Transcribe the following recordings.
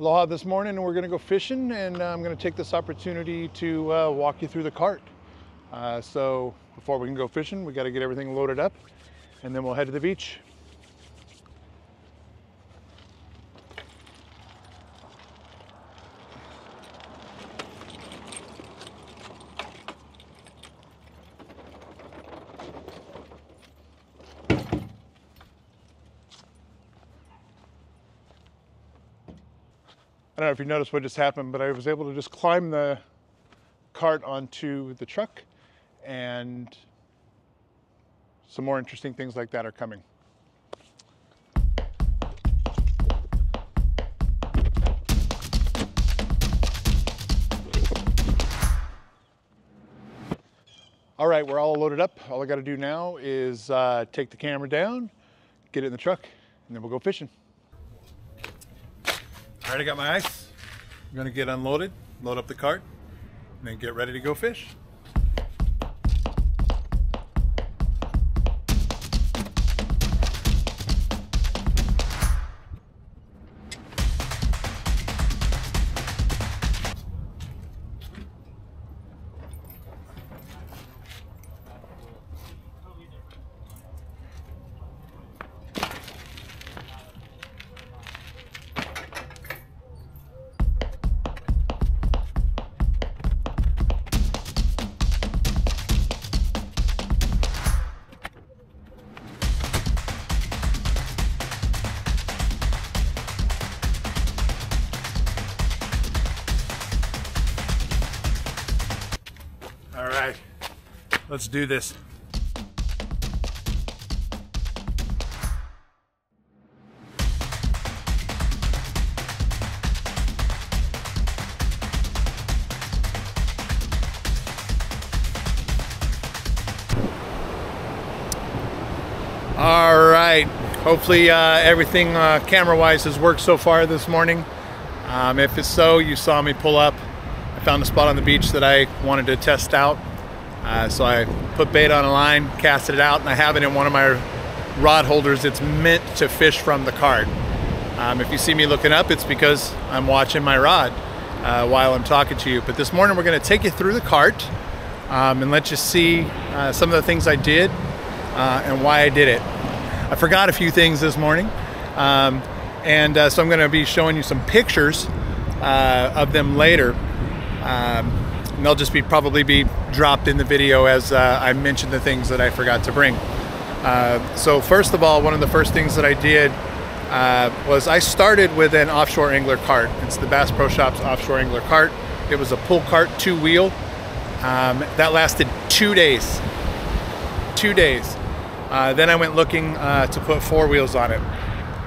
Aloha this morning and we're gonna go fishing and uh, I'm gonna take this opportunity to uh, walk you through the cart. Uh, so before we can go fishing, we gotta get everything loaded up and then we'll head to the beach. Know if you noticed what just happened, but I was able to just climb the cart onto the truck and some more interesting things like that are coming. All right, we're all loaded up. All I gotta do now is uh, take the camera down, get it in the truck, and then we'll go fishing. All right, I got my ice. I'm gonna get unloaded, load up the cart, and then get ready to go fish. Let's do this. All right, hopefully uh, everything uh, camera-wise has worked so far this morning. Um, if it's so, you saw me pull up I found a spot on the beach that I wanted to test out. Uh, so I put bait on a line, casted it out, and I have it in one of my rod holders. It's meant to fish from the cart. Um, if you see me looking up, it's because I'm watching my rod uh, while I'm talking to you. But this morning we're going to take you through the cart um, and let you see uh, some of the things I did uh, and why I did it. I forgot a few things this morning, um, and uh, so I'm going to be showing you some pictures uh, of them later. Um, and they'll just be probably be dropped in the video as uh, I mentioned the things that I forgot to bring. Uh, so first of all, one of the first things that I did uh, was I started with an offshore angler cart. It's the Bass Pro Shops offshore angler cart. It was a pull cart, two wheel. Um, that lasted two days. Two days. Uh, then I went looking uh, to put four wheels on it.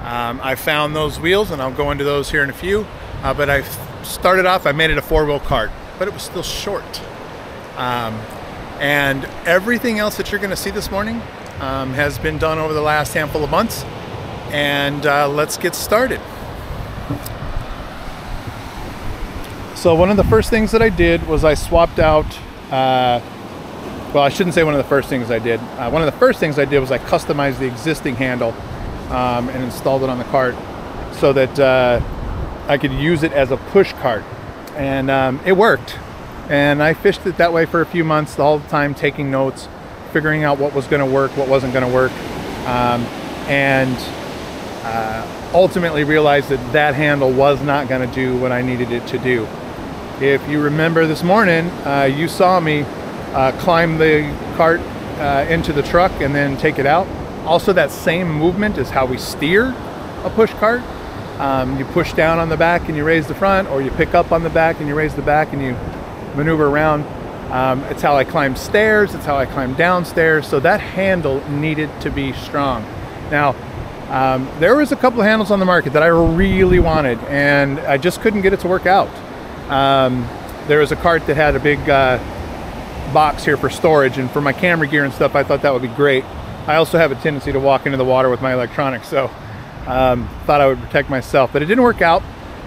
Um, I found those wheels, and I'll go into those here in a few. Uh, but I started off, I made it a four wheel cart, but it was still short. Um, and everything else that you're going to see this morning um, has been done over the last handful of months. And uh, let's get started. So, one of the first things that I did was I swapped out. Uh, well, I shouldn't say one of the first things I did. Uh, one of the first things I did was I customized the existing handle um, and installed it on the cart so that uh, I could use it as a push cart, and um, it worked. And I fished it that way for a few months, all the time taking notes, figuring out what was going to work, what wasn't going to work, um, and uh, ultimately realized that that handle was not going to do what I needed it to do. If you remember this morning, uh, you saw me uh, climb the cart uh, into the truck and then take it out. Also, that same movement is how we steer a push cart. Um, you push down on the back and you raise the front, or you pick up on the back and you raise the back and you maneuver around. Um, it's how I climb stairs, it's how I climb downstairs. So that handle needed to be strong. Now, um, there was a couple of handles on the market that I really wanted, and I just couldn't get it to work out. Um, there was a cart that had a big uh, box here for storage, and for my camera gear and stuff, I thought that would be great. I also have a tendency to walk into the water with my electronics, so um, thought I would protect myself, but it didn't work out.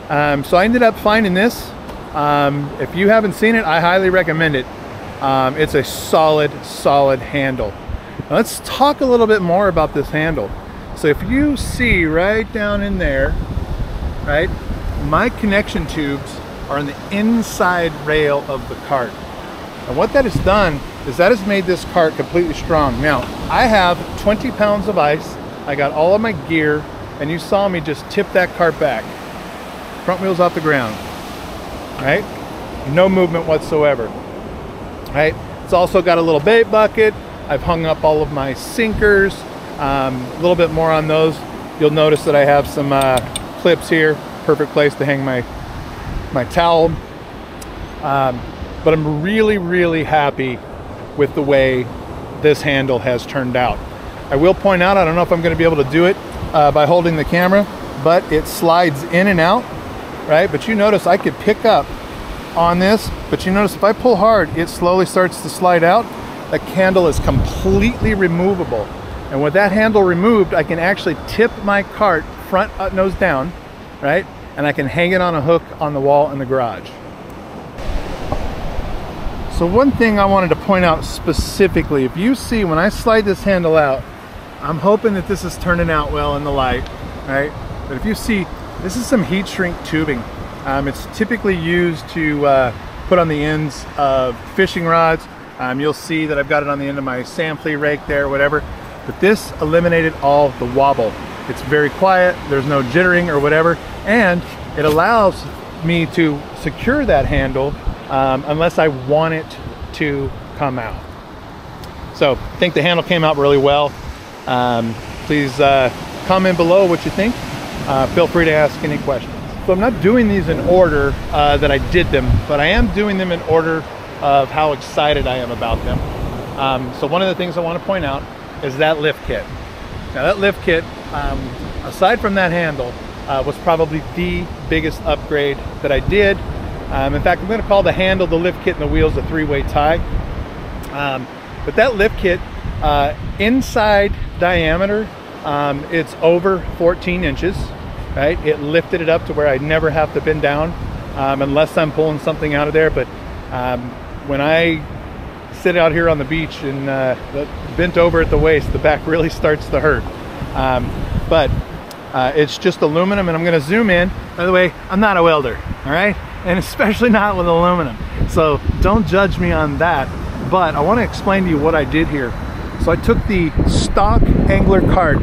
Um, so I ended up finding this. Um, if you haven't seen it, I highly recommend it. Um, it's a solid, solid handle. Now let's talk a little bit more about this handle. So if you see right down in there, right, my connection tubes are on the inside rail of the cart. And what that has done is that has made this cart completely strong. Now, I have 20 pounds of ice. I got all of my gear, and you saw me just tip that cart back. Front wheels off the ground, right? No movement whatsoever, right? It's also got a little bait bucket. I've hung up all of my sinkers, um, a little bit more on those. You'll notice that I have some uh, clips here. Perfect place to hang my, my towel. Um, but I'm really, really happy with the way this handle has turned out. I will point out, I don't know if I'm gonna be able to do it uh, by holding the camera, but it slides in and out, right? But you notice I could pick up on this, but you notice if I pull hard, it slowly starts to slide out. The handle is completely removable. And with that handle removed, I can actually tip my cart front uh, nose down, right? And I can hang it on a hook on the wall in the garage. So one thing I wanted to point out specifically, if you see when I slide this handle out, I'm hoping that this is turning out well in the light, right? But if you see, this is some heat shrink tubing. Um, it's typically used to uh, put on the ends of fishing rods. Um, you'll see that I've got it on the end of my sand flea rake there, whatever. But this eliminated all the wobble. It's very quiet, there's no jittering or whatever, and it allows me to secure that handle um, unless I want it to come out. So I think the handle came out really well. Um, please uh, comment below what you think. Uh, feel free to ask any questions. So I'm not doing these in order uh, that I did them, but I am doing them in order of how excited I am about them. Um, so one of the things I want to point out is that lift kit. Now that lift kit, um, aside from that handle, uh, was probably the biggest upgrade that I did um, in fact, I'm going to call the handle, the lift kit, and the wheels a three-way tie. Um, but that lift kit, uh, inside diameter, um, it's over 14 inches, right? It lifted it up to where I never have to bend down um, unless I'm pulling something out of there. But um, when I sit out here on the beach and uh, bent over at the waist, the back really starts to hurt. Um, but uh, it's just aluminum and I'm gonna zoom in. By the way, I'm not a welder, all right? and especially not with aluminum. So don't judge me on that. But I want to explain to you what I did here. So I took the stock angler cart,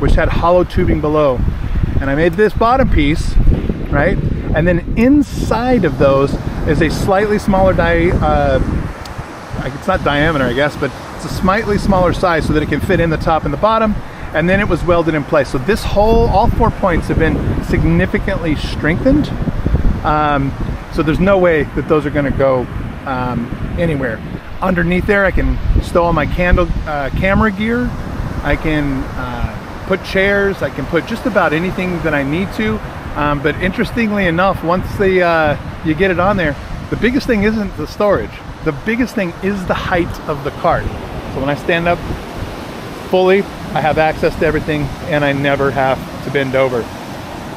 which had hollow tubing below, and I made this bottom piece, right? And then inside of those is a slightly smaller di uh, it's not diameter, I guess, but it's a slightly smaller size so that it can fit in the top and the bottom. And then it was welded in place. So this whole, all four points have been significantly strengthened um, so there's no way that those are going to go um, anywhere. Underneath there, I can stow all my candle uh, camera gear. I can uh, put chairs. I can put just about anything that I need to. Um, but interestingly enough, once the uh, you get it on there, the biggest thing isn't the storage. The biggest thing is the height of the cart. So when I stand up fully, I have access to everything and I never have to bend over.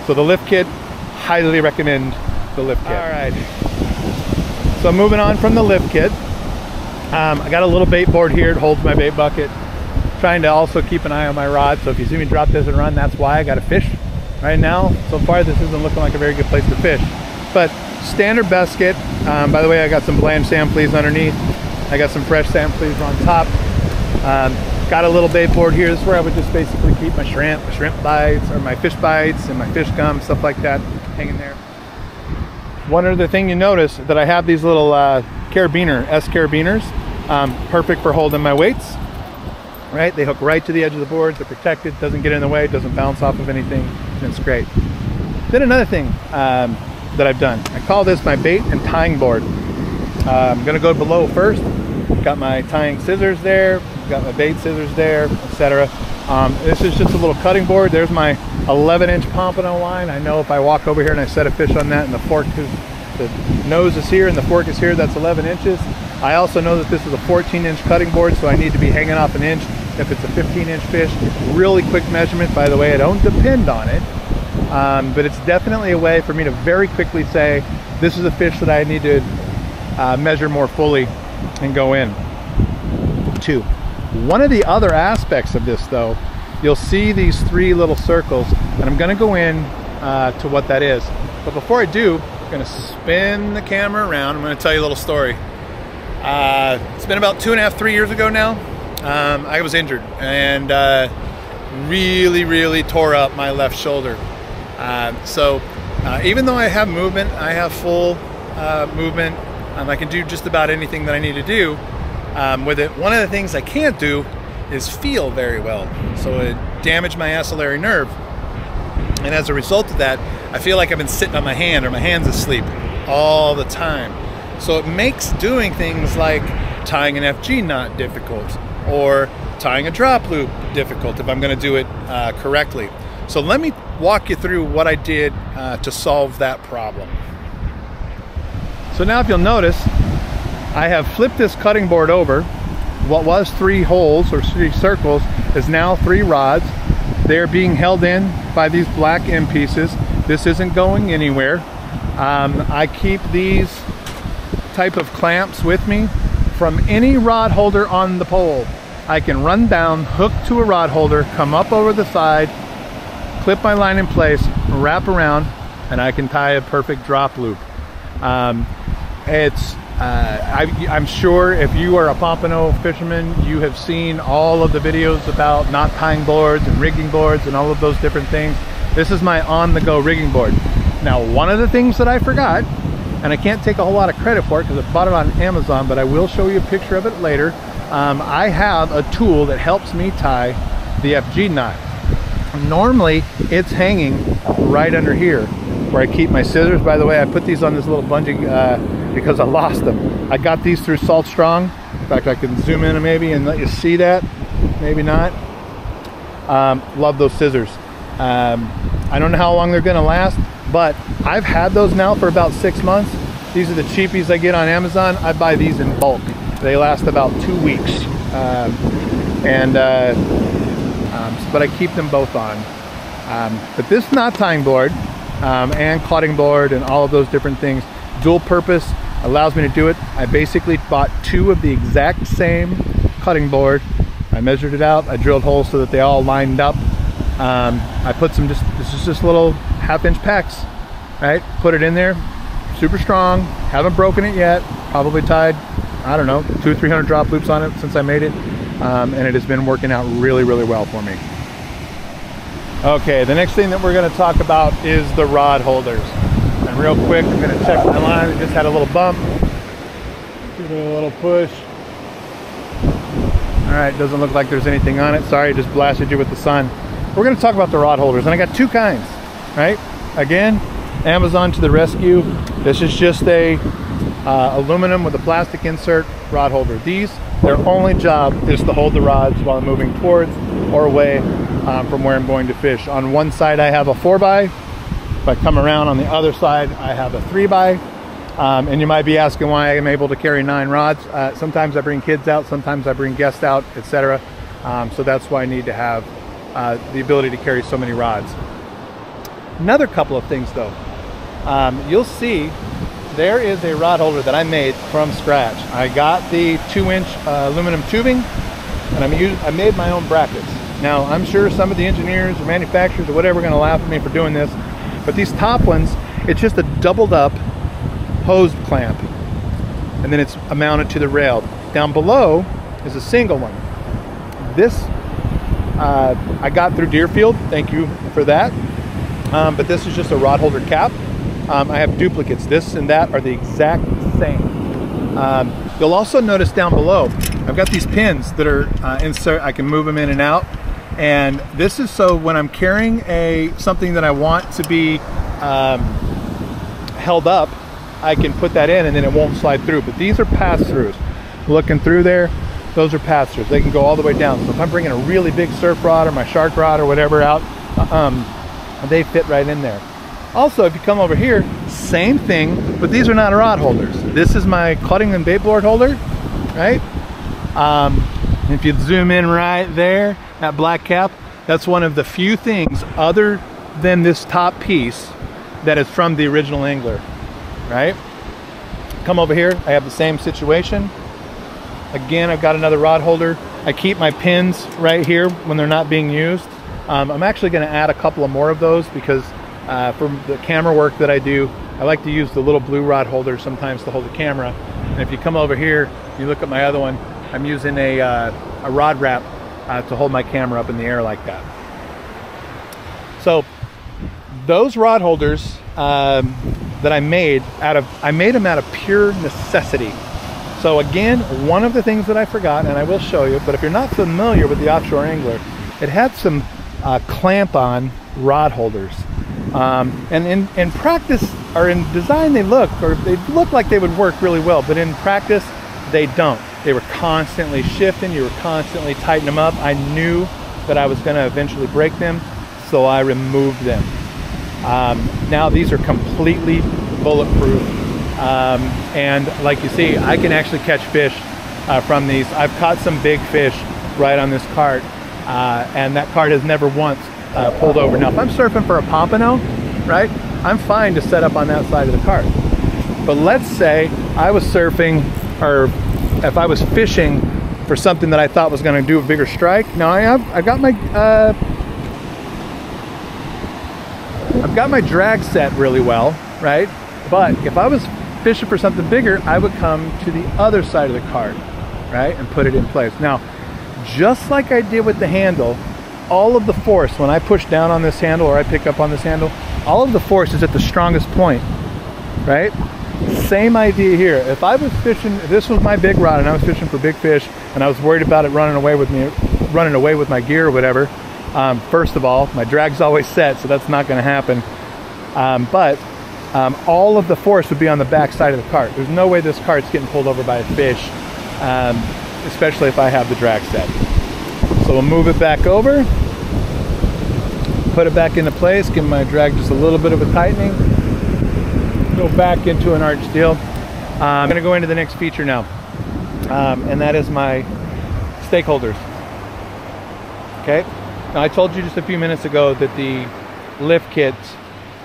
So the lift kit, highly recommend the lift kit. All right. So moving on from the lift kit, um, I got a little bait board here. It holds my bait bucket. Trying to also keep an eye on my rod. So if you see me drop this and run, that's why I got a fish right now. So far, this isn't looking like a very good place to fish. But standard basket. Um, by the way, I got some bland sand fleas underneath. I got some fresh sand fleas on top. Um, got a little bait board here. This is where I would just basically keep my shrimp, my shrimp bites, or my fish bites, and my fish gum, stuff like that, hanging there. One other thing you notice that I have these little uh, carabiner, S carabiners, um, perfect for holding my weights. Right, they hook right to the edge of the board. They're protected, doesn't get in the way, doesn't bounce off of anything. and It's great. Then another thing um, that I've done, I call this my bait and tying board. Uh, I'm gonna go below first. Got my tying scissors there, got my bait scissors there, etc. Um, this is just a little cutting board. There's my 11 inch pompano line. I know if I walk over here and I set a fish on that and the fork is, the nose is here and the fork is here, that's 11 inches. I also know that this is a 14 inch cutting board, so I need to be hanging off an inch if it's a 15 inch fish. Really quick measurement, by the way, I don't depend on it, um, but it's definitely a way for me to very quickly say, this is a fish that I need to uh, measure more fully and go in. Two. One of the other aspects of this though, you'll see these three little circles and I'm gonna go in uh, to what that is. But before I do, I'm gonna spin the camera around. I'm gonna tell you a little story. Uh, it's been about two and a half, three years ago now. Um, I was injured and uh, really, really tore up my left shoulder. Uh, so even though I have movement, I have full uh, movement, um, I can do just about anything that I need to do um, with it. One of the things I can't do is feel very well. So it damaged my axillary nerve. And as a result of that, I feel like I've been sitting on my hand or my hand's asleep all the time. So it makes doing things like tying an FG knot difficult or tying a drop loop difficult if I'm going to do it uh, correctly. So let me walk you through what I did uh, to solve that problem. So now if you'll notice, I have flipped this cutting board over. What was three holes or three circles is now three rods. They're being held in by these black end pieces. This isn't going anywhere. Um, I keep these type of clamps with me from any rod holder on the pole. I can run down, hook to a rod holder, come up over the side, clip my line in place, wrap around, and I can tie a perfect drop loop. Um, it's uh, I, am sure if you are a pompano fisherman, you have seen all of the videos about knot tying boards and rigging boards and all of those different things. This is my on-the-go rigging board. Now, one of the things that I forgot, and I can't take a whole lot of credit for it because I bought it on Amazon, but I will show you a picture of it later. Um, I have a tool that helps me tie the FG knot. Normally, it's hanging right under here where I keep my scissors. By the way, I put these on this little bungee uh, because I lost them. I got these through Salt Strong. In fact, I can zoom in maybe and let you see that. Maybe not. Um, love those scissors. Um, I don't know how long they're gonna last, but I've had those now for about six months. These are the cheapies I get on Amazon. I buy these in bulk. They last about two weeks. Um, and, uh, um, but I keep them both on. Um, but this knot tying board um, and cutting board and all of those different things, dual purpose, allows me to do it. I basically bought two of the exact same cutting board. I measured it out, I drilled holes so that they all lined up. Um, I put some just, this is just little half inch pecks, right? Put it in there, super strong, haven't broken it yet, probably tied, I don't know, two or 300 drop loops on it since I made it. Um, and it has been working out really, really well for me. Okay, the next thing that we're gonna talk about is the rod holders. And real quick, I'm gonna check my line. It just had a little bump. Give it a little push. All right, doesn't look like there's anything on it. Sorry, just blasted you with the sun. We're gonna talk about the rod holders, and I got two kinds, right? Again, Amazon to the rescue. This is just a uh, aluminum with a plastic insert rod holder. These, their only job is to hold the rods while I'm moving towards or away um, from where I'm going to fish. On one side I have a 4x. If I come around on the other side I have a three by. Um, and you might be asking why I'm able to carry nine rods. Uh, sometimes I bring kids out, sometimes I bring guests out, etc. Um, so that's why I need to have uh, the ability to carry so many rods. Another couple of things though. Um, you'll see there is a rod holder that I made from scratch. I got the two inch uh, aluminum tubing and I'm using, I made my own brackets. Now, I'm sure some of the engineers or manufacturers or whatever are gonna laugh at me for doing this, but these top ones, it's just a doubled up hose clamp. And then it's mounted to the rail. Down below is a single one. This, uh, I got through Deerfield, thank you for that. Um, but this is just a rod holder cap. Um, I have duplicates. This and that are the exact same. Um, you'll also notice down below, I've got these pins that are uh, insert, I can move them in and out. And this is so when I'm carrying a something that I want to be um, held up, I can put that in and then it won't slide through. But these are pass-throughs. Looking through there, those are pass-throughs. They can go all the way down. So if I'm bringing a really big surf rod or my shark rod or whatever out, um, they fit right in there. Also, if you come over here, same thing, but these are not rod holders. This is my cutting and bait board holder, right? Um, if you zoom in right there, that black cap, that's one of the few things other than this top piece that is from the original angler, right? Come over here, I have the same situation. Again, I've got another rod holder. I keep my pins right here when they're not being used. Um, I'm actually gonna add a couple of more of those because uh, for the camera work that I do, I like to use the little blue rod holder sometimes to hold the camera. And if you come over here, you look at my other one, I'm using a, uh, a rod wrap uh, to hold my camera up in the air like that. So those rod holders um, that I made out of, I made them out of pure necessity. So again, one of the things that I forgot, and I will show you, but if you're not familiar with the offshore angler, it had some uh, clamp on rod holders. Um, and in, in practice, or in design, they look, or they look like they would work really well, but in practice, they don't. They were constantly shifting, you were constantly tightening them up. I knew that I was gonna eventually break them, so I removed them. Um, now these are completely bulletproof. Um, and like you see, I can actually catch fish uh, from these. I've caught some big fish right on this cart, uh, and that cart has never once uh, pulled over. Now, if I'm surfing for a pompano, right, I'm fine to set up on that side of the cart. But let's say I was surfing, or if I was fishing for something that I thought was going to do a bigger strike. Now I have, I got my, uh, I've got my drag set really well, right? But if I was fishing for something bigger, I would come to the other side of the cart, right? And put it in place. Now, just like I did with the handle, all of the force, when I push down on this handle or I pick up on this handle, all of the force is at the strongest point, right? Same idea here. If I was fishing, this was my big rod and I was fishing for big fish and I was worried about it running away with me, running away with my gear or whatever, um, first of all, my drag's always set, so that's not gonna happen. Um, but um, all of the force would be on the back side of the cart. There's no way this cart's getting pulled over by a fish, um, especially if I have the drag set. So we'll move it back over, put it back into place, give my drag just a little bit of a tightening, go back into an arch steel. Uh, I'm gonna go into the next feature now, um, and that is my stakeholders. Okay, now I told you just a few minutes ago that the lift kit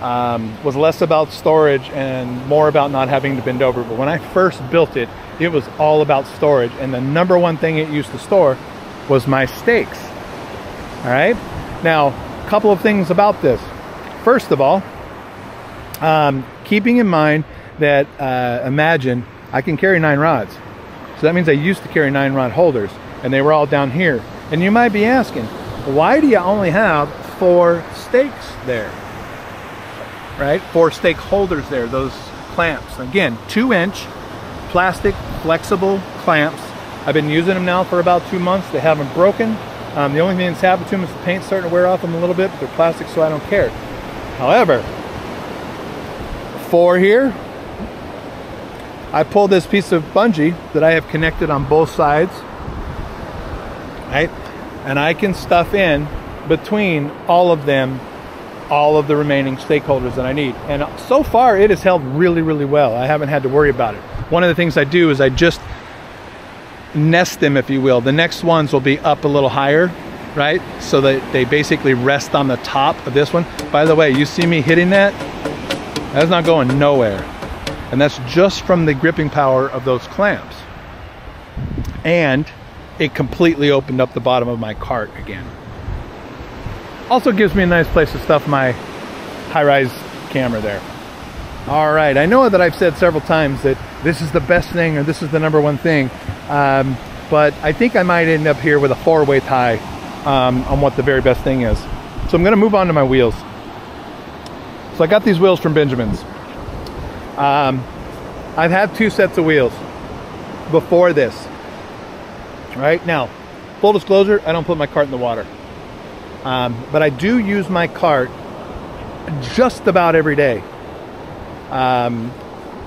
um, was less about storage and more about not having to bend over. But when I first built it, it was all about storage, and the number one thing it used to store was my stakes. All right. Now, a couple of things about this. First of all, um, keeping in mind that uh, imagine I can carry nine rods. So that means I used to carry nine rod holders and they were all down here. And you might be asking, why do you only have four stakes there? Right? Four stake holders there, those clamps. Again, two inch plastic flexible clamps I've been using them now for about two months. They haven't broken. Um, the only thing that's happened to them is the paint's starting to wear off them a little bit, but they're plastic, so I don't care. However, four here, I pull this piece of bungee that I have connected on both sides, right? And I can stuff in between all of them all of the remaining stakeholders that I need. And so far, it has held really, really well. I haven't had to worry about it. One of the things I do is I just nest them, if you will. The next ones will be up a little higher, right? So that they basically rest on the top of this one. By the way, you see me hitting that? That's not going nowhere. And that's just from the gripping power of those clamps. And it completely opened up the bottom of my cart again. Also gives me a nice place to stuff my high-rise camera there. All right, I know that I've said several times that this is the best thing or this is the number one thing. Um, but I think I might end up here with a four-way tie um, on what the very best thing is. So I'm gonna move on to my wheels. So I got these wheels from Benjamin's. Um, I've had two sets of wheels before this. Right now, full disclosure, I don't put my cart in the water. Um, but I do use my cart just about every day. Um,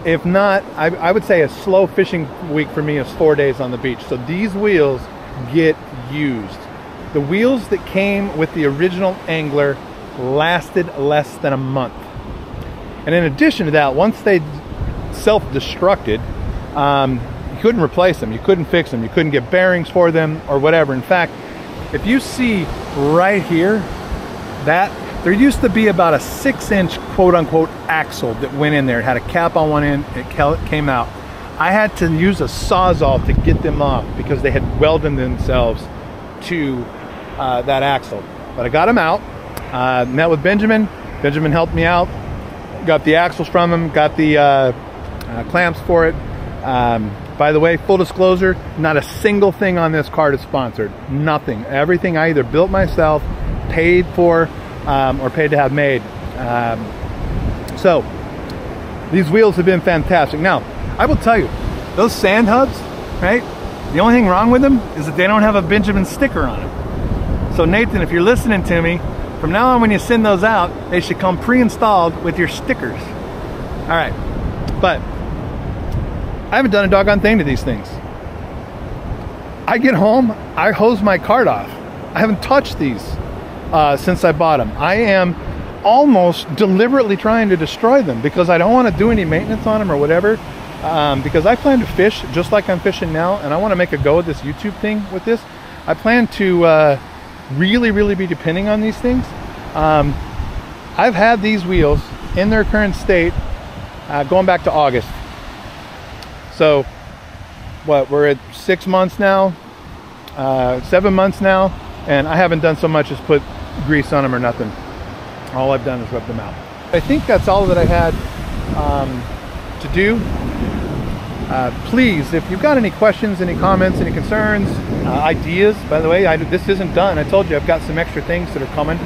if not, I, I, would say a slow fishing week for me is four days on the beach. So these wheels get used. The wheels that came with the original Angler lasted less than a month. And in addition to that, once they self-destructed, um, you couldn't replace them, you couldn't fix them, you couldn't get bearings for them or whatever. In fact, if you see right here, that there used to be about a six inch quote unquote axle that went in there. It had a cap on one end, it came out. I had to use a sawzall to get them off because they had welded themselves to uh, that axle. But I got them out, uh, met with Benjamin, Benjamin helped me out. Got the axles from him. Got the uh, uh, clamps for it. Um, by the way, full disclosure, not a single thing on this cart is sponsored. Nothing. Everything I either built myself, paid for, um, or paid to have made. Um, so, these wheels have been fantastic. Now, I will tell you, those sand hubs, right? The only thing wrong with them is that they don't have a Benjamin sticker on them. So Nathan, if you're listening to me, from now on when you send those out, they should come pre-installed with your stickers. All right, but I haven't done a doggone thing to these things. I get home, I hose my cart off. I haven't touched these uh, since I bought them. I am almost deliberately trying to destroy them because I don't want to do any maintenance on them or whatever. Um, because I plan to fish just like I'm fishing now, and I want to make a go of this YouTube thing with this. I plan to uh, really, really be depending on these things. Um, I've had these wheels in their current state uh, going back to August. So, what, we're at six months now, uh, seven months now, and I haven't done so much as put grease on them or nothing. All I've done is rub them out. I think that's all that I had um, to do. Uh, please, if you've got any questions, any comments, any concerns, uh, ideas, by the way, I, this isn't done. I told you I've got some extra things that are coming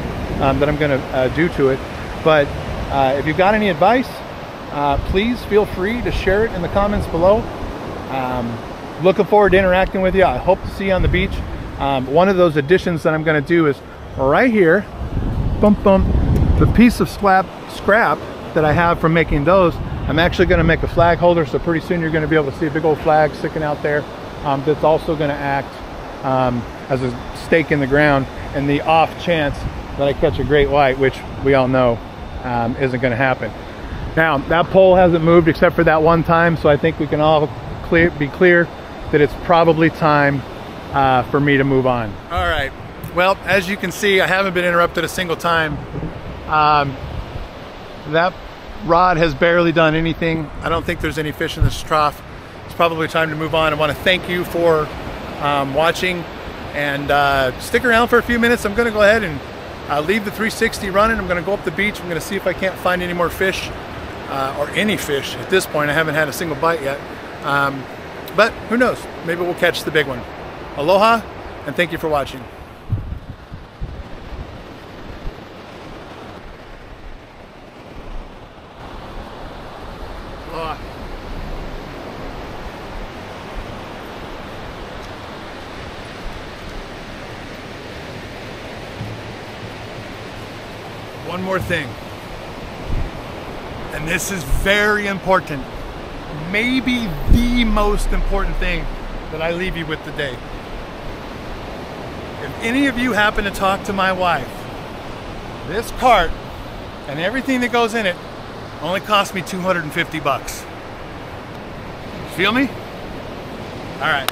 um, that I'm going to uh, do to it. But uh, if you've got any advice, uh, please feel free to share it in the comments below. Um, looking forward to interacting with you. I hope to see you on the beach. Um, one of those additions that I'm going to do is right here, bump bump, the piece of scrap, scrap that I have from making those I'm actually going to make a flag holder, so pretty soon you're going to be able to see a big old flag sticking out there um, that's also going to act um, as a stake in the ground And the off chance that I catch a great white, which we all know um, isn't going to happen. Now, that pole hasn't moved except for that one time, so I think we can all clear, be clear that it's probably time uh, for me to move on. All right. Well, as you can see, I haven't been interrupted a single time. Um, that rod has barely done anything. I don't think there's any fish in this trough. It's probably time to move on. I want to thank you for um, watching and uh, stick around for a few minutes. I'm going to go ahead and uh, leave the 360 running. I'm going to go up the beach. I'm going to see if I can't find any more fish uh, or any fish at this point. I haven't had a single bite yet. Um, but who knows? Maybe we'll catch the big one. Aloha and thank you for watching. One more thing. And this is very important. Maybe the most important thing that I leave you with today. If any of you happen to talk to my wife, this cart and everything that goes in it only cost me 250 bucks. Feel me? All right.